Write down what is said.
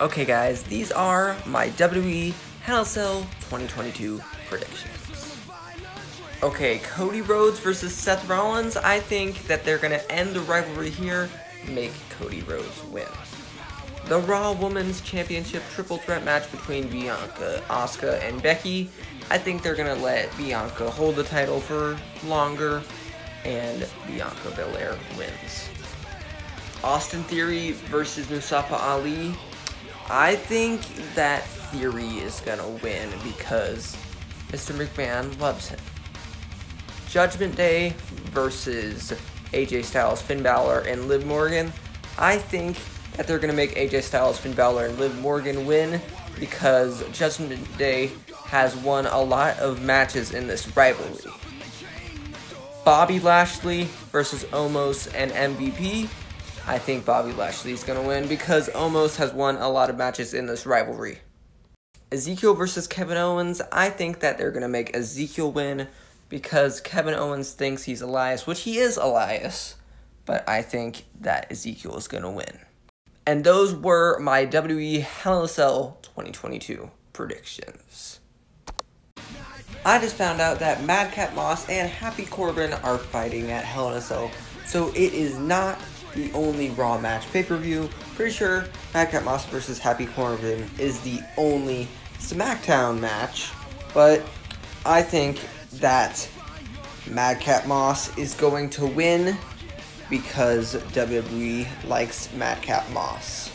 Okay guys, these are my WWE Hell Cell 2022 predictions. Okay, Cody Rhodes versus Seth Rollins. I think that they're going to end the rivalry here, make Cody Rhodes win. The Raw Women's Championship triple threat match between Bianca, Asuka, and Becky. I think they're going to let Bianca hold the title for longer, and Bianca Belair wins. Austin Theory versus Mustafa Ali. I think that Theory is going to win because Mr. McMahon loves him. Judgment Day versus AJ Styles, Finn Balor, and Liv Morgan. I think that they're going to make AJ Styles, Finn Balor, and Liv Morgan win because Judgment Day has won a lot of matches in this rivalry. Bobby Lashley versus Omos and MVP. I think Bobby Lashley is going to win because Omos has won a lot of matches in this rivalry. Ezekiel versus Kevin Owens. I think that they're going to make Ezekiel win because Kevin Owens thinks he's Elias, which he is Elias, but I think that Ezekiel is going to win. And those were my WWE Hell in a Cell 2022 predictions. I just found out that Madcap Moss and Happy Corbin are fighting at Hell in a Cell, so it is not the only Raw match pay per view. Pretty sure Madcap Moss versus Happy Corbin is the only SmackDown match, but I think that Madcap Moss is going to win because WWE likes Madcap Moss.